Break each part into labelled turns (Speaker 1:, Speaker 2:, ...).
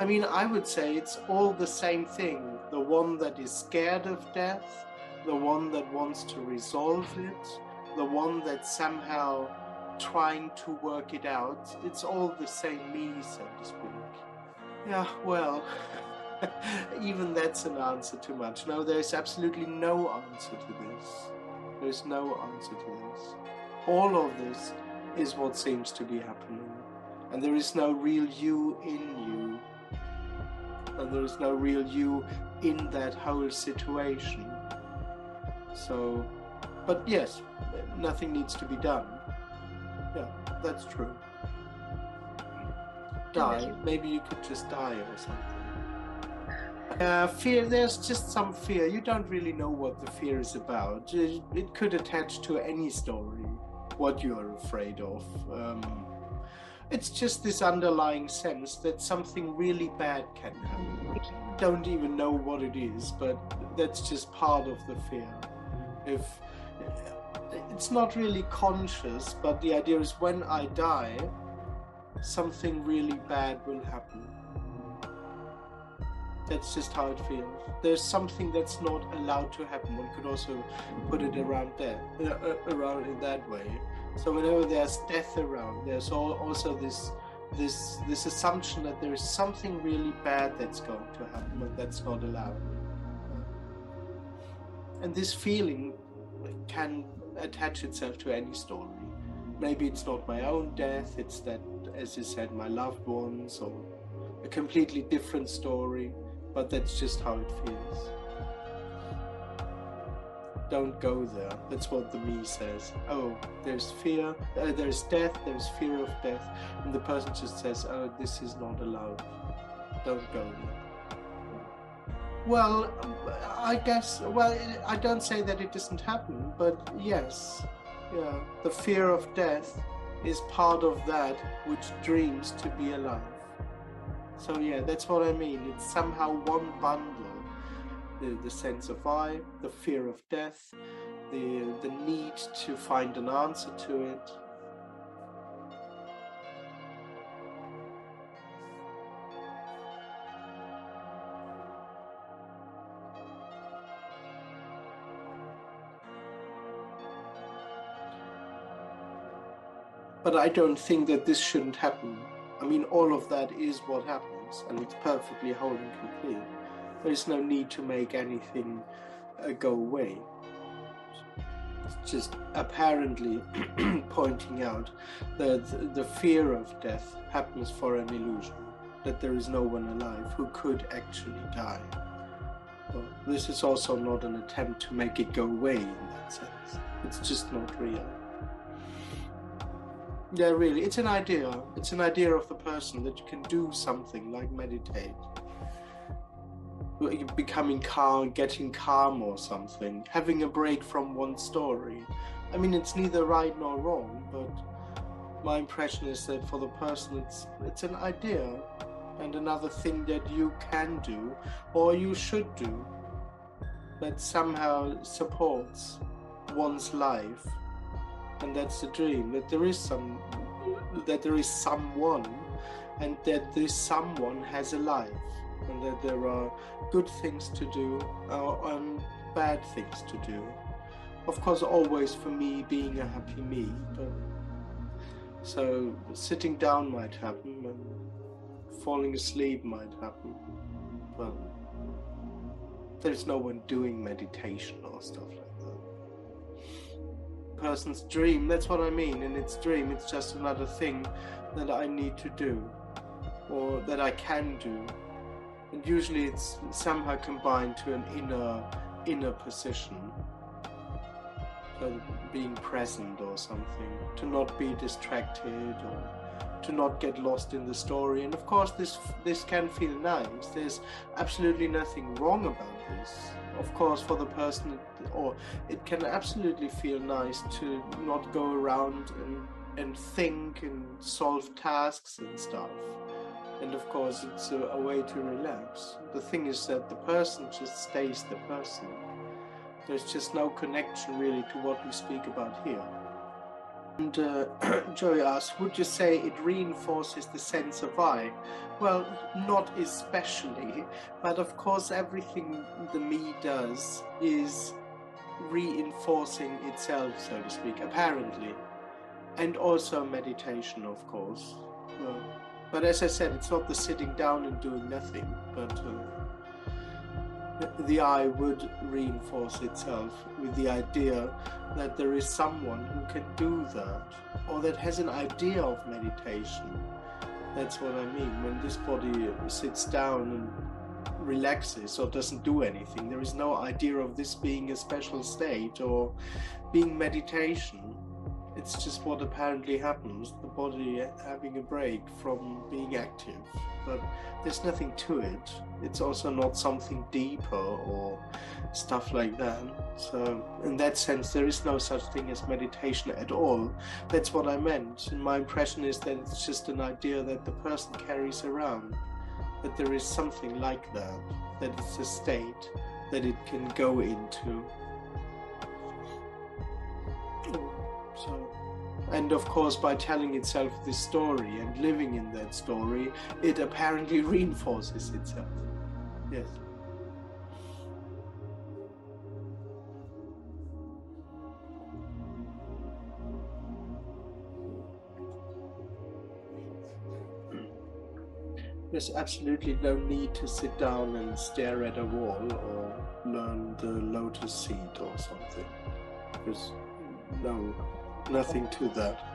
Speaker 1: I mean, I would say it's all the same thing. The one that is scared of death, the one that wants to resolve it, the one that's somehow trying to work it out. It's all the same me, so to speak. Yeah, well, even that's an answer too much. No, there's absolutely no answer to this. There's no answer to this. All of this is what seems to be happening. And there is no real you in you. And there is no real you in that whole situation. So, but yes, nothing needs to be done. Yeah, that's true. Die. Maybe you could just die or something. Uh, fear, there's just some fear. You don't really know what the fear is about. It, it could attach to any story, what you're afraid of. Um, it's just this underlying sense that something really bad can happen. Don't even know what it is, but that's just part of the fear. If it's not really conscious, but the idea is when I die, something really bad will happen. That's just how it feels. There's something that's not allowed to happen. One could also put it around there, uh, around in that way. So whenever there's death around, there's also this this this assumption that there is something really bad that's going to happen that's not allowed. Uh, and this feeling can attach itself to any story. Maybe it's not my own death, it's that, as you said, my loved ones, or a completely different story, but that's just how it feels. Don't go there. That's what the me says. Oh, there's fear, uh, there's death, there's fear of death, and the person just says, oh, this is not allowed. Don't go there. Well, I guess, well, I don't say that it doesn't happen, but yes, yeah, the fear of death is part of that which dreams to be alive. So, yeah, that's what I mean. It's somehow one bundle the, the sense of I, the fear of death, the, the need to find an answer to it, But I don't think that this shouldn't happen. I mean, all of that is what happens, and it's perfectly whole and complete. There is no need to make anything uh, go away. It's just apparently pointing out that the fear of death happens for an illusion, that there is no one alive who could actually die. Well, this is also not an attempt to make it go away in that sense. It's just not real. Yeah, really. It's an idea. It's an idea of the person that you can do something like meditate. Becoming calm, getting calm or something. Having a break from one story. I mean, it's neither right nor wrong, but my impression is that for the person, it's, it's an idea and another thing that you can do or you should do that somehow supports one's life and that's the dream that there is some that there is someone and that this someone has a life and that there are good things to do uh, and bad things to do of course always for me being a happy me but so sitting down might happen and falling asleep might happen but there's no one doing meditation or stuff like that. person's dream. That's what I mean. In its dream, it's just another thing that I need to do or that I can do. And usually it's somehow combined to an inner inner position. So being present or something, to not be distracted or to not get lost in the story. And of course this this can feel nice. There's absolutely nothing wrong about this of course for the person or it can absolutely feel nice to not go around and and think and solve tasks and stuff and of course it's a, a way to relax the thing is that the person just stays the person there's just no connection really to what we speak about here And uh, Joey asks, would you say it reinforces the sense of I? Well, not especially, but of course, everything the me does is reinforcing itself, so to speak, apparently. And also meditation, of course. Well, but as I said, it's not the sitting down and doing nothing, but. Uh, the I would reinforce itself with the idea that there is someone who can do that or that has an idea of meditation. That's what I mean. When this body sits down and relaxes or doesn't do anything, there is no idea of this being a special state or being meditation. It's just what apparently happens the body having a break from being active but there's nothing to it. It's also not something deeper or stuff like that. So, in that sense, there is no such thing as meditation at all. That's what I meant. And my impression is that it's just an idea that the person carries around, that there is something like that, that it's a state that it can go into. So and of course, by telling itself this story and living in that story, it apparently reinforces itself. Yes. There's absolutely no need to sit down and stare at a wall or learn the lotus seed or something. There's no nothing to that.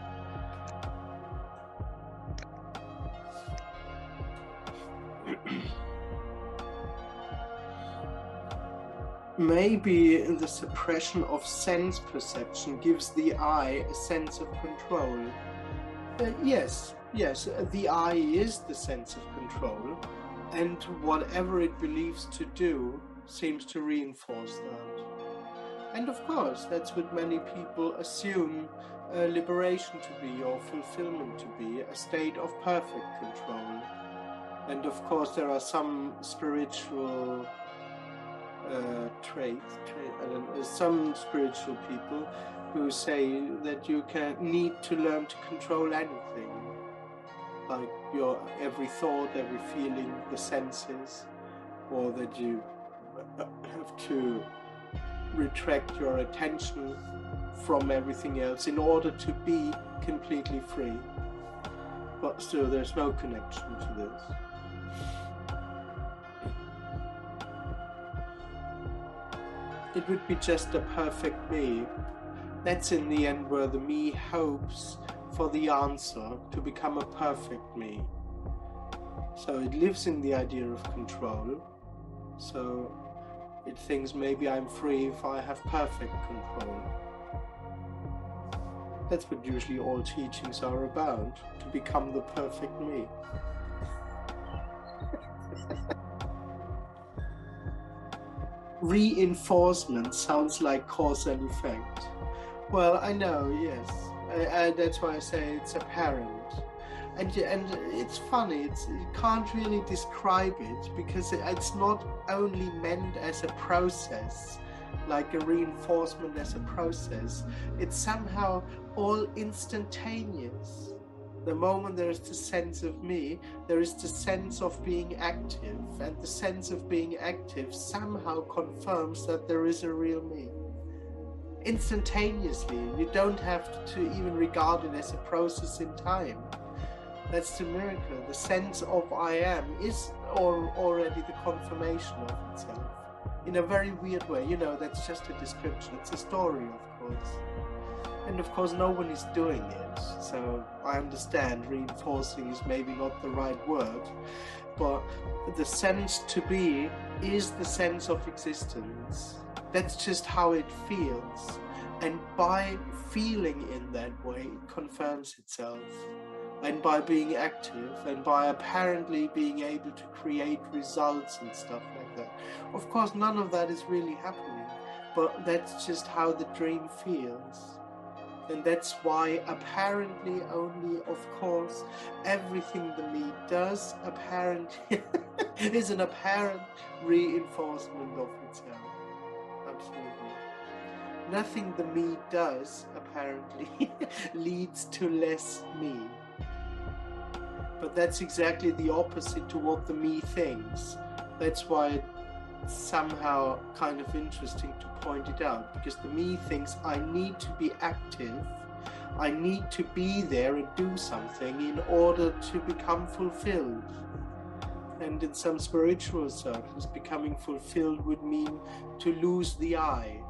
Speaker 1: Maybe the suppression of sense perception gives the I a sense of control. Uh, yes, yes, the I is the sense of control, and whatever it believes to do seems to reinforce that. And of course, that's what many people assume uh, liberation to be or fulfillment to be a state of perfect control. And of course, there are some spiritual uh, traits, tra- some spiritual people who say that you can need to learn to control anything, like your every thought, every feeling, the senses, or that you uh, have to retract your attention from everything else in order to be completely free. But still, there's no connection to this. It would be just a perfect me. That's in the end where the me hopes for the answer to become a perfect me. So it lives in the idea of control. So it thinks maybe I'm free if I have perfect control. That's what usually all teachings are about to become the perfect me. Reinforcement sounds like cause and effect. Well, I know, yes. I, I, that's why I say it's apparent and and it's funny. It's you can't really describe it because it, it's not only meant as a process, like a reinforcement as a process. It's somehow all instantaneous. The moment there is the sense of me, there is the sense of being active, and the sense of being active somehow confirms that there is a real me instantaneously. You don't have to even regard it as a process in time. That's the miracle. The sense of I am is or already the confirmation of itself. In a very weird way, you know, that's just a description. It's a story, of course. And of course, no one is doing it. So I understand reinforcing is maybe not the right word, but the sense to be is the sense of existence. That's just how it feels. And by feeling in that way, it confirms itself and by being active and by apparently being able to create results and stuff like that. Of course, none of that is really happening, but that's just how the dream feels. And that's why, apparently, only, of course, everything the me does apparently is an apparent reinforcement of itself. Absolutely. nothing the me does apparently leads to less me. But that's exactly the opposite to what the me thinks. That's why it's somehow kind of interesting to point it out because the me thinks I need to be active, I need to be there and do something in order to become fulfilled. And in some spiritual circles, becoming fulfilled would mean to lose the I.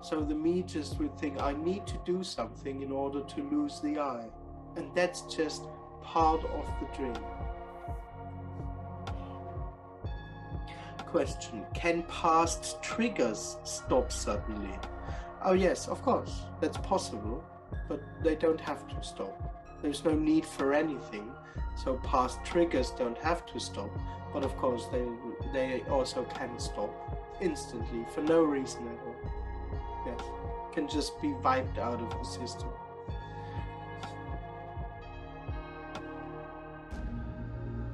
Speaker 1: So the me just would think, I need to do something in order to lose the I. And that's just part of the dream. Question Can past triggers stop suddenly? Oh, yes, of course, that's possible, but they don't have to stop. There's no need for anything so past triggers don't have to stop, but of course they they also can stop instantly for no reason at all. Yes, can just be wiped out of the system.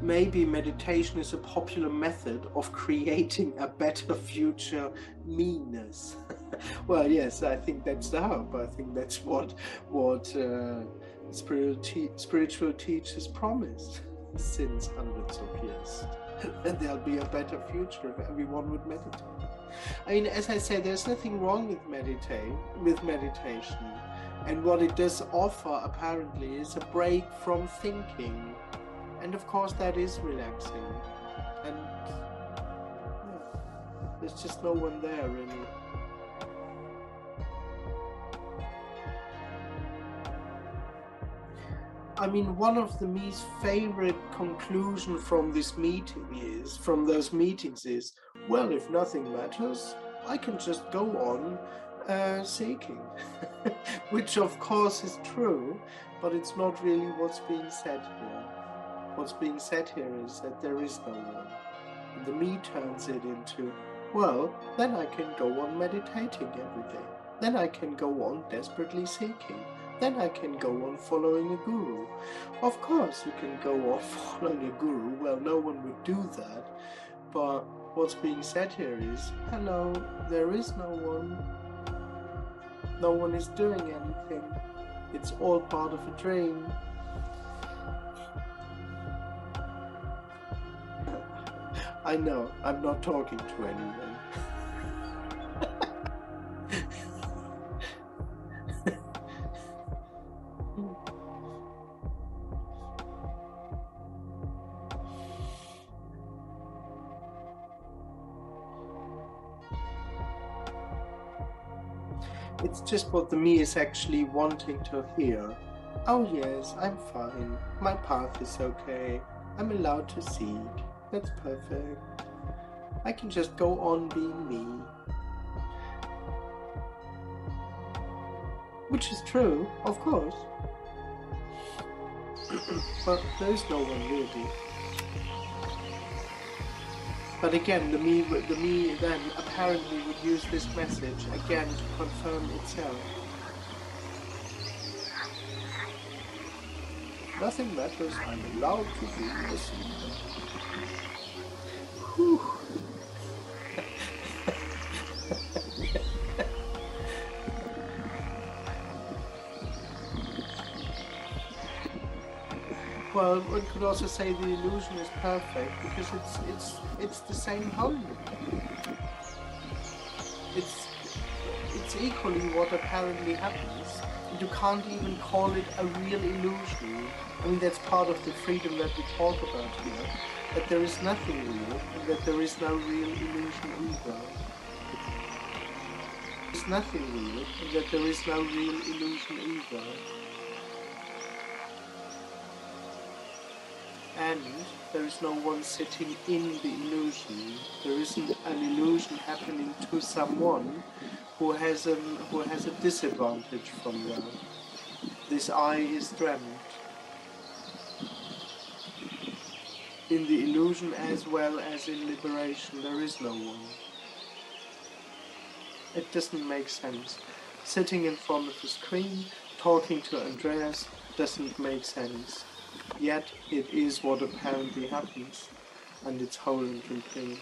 Speaker 1: Maybe meditation is a popular method of creating a better future meanness. well, yes, I think that's the hope. I think that's what what uh, spiritual, te- spiritual teachers promised since hundreds of years. and there'll be a better future if everyone would meditate. I mean, as I said, there's nothing wrong with meditate with meditation, and what it does offer apparently is a break from thinking, and of course that is relaxing, and yeah, there's just no one there really. I mean, one of the me's favorite conclusion from this meeting is, from those meetings is, well, if nothing matters, I can just go on uh, seeking, which of course is true, but it's not really what's being said here. What's being said here is that there is no one. And the me turns it into, well, then I can go on meditating every day. Then I can go on desperately seeking then I can go on following a guru. Of course, you can go off following a guru. Well, no one would do that. But what's being said here is hello, there is no one. No one is doing anything. It's all part of a dream. I know, I'm not talking to anyone. It's just what the me is actually wanting to hear. Oh yes, I'm fine. My path is okay. I'm allowed to seek. That's perfect. I can just go on being me. Which is true, of course. but there is no one really. But again, the me, the me then apparently would use this message again to confirm itself. Nothing matters, I'm allowed to be a Whew. well, one could also say the illusion is perfect because it's it's it's the same harmony. It's it's equally what apparently happens. You can't even call it a real illusion. I mean, that's part of the freedom that we talk about here. That there is nothing real, and that there is no real illusion either. There's nothing real, and that there is no real illusion either. and there is no one sitting in the illusion. There isn't an illusion happening to someone who has a who has a disadvantage from that. This I is dreamt. In the illusion as well as in liberation, there is no one. It doesn't make sense. Sitting in front of the screen, talking to Andreas, doesn't make sense. Yet it is what apparently happens, and it's whole and complete.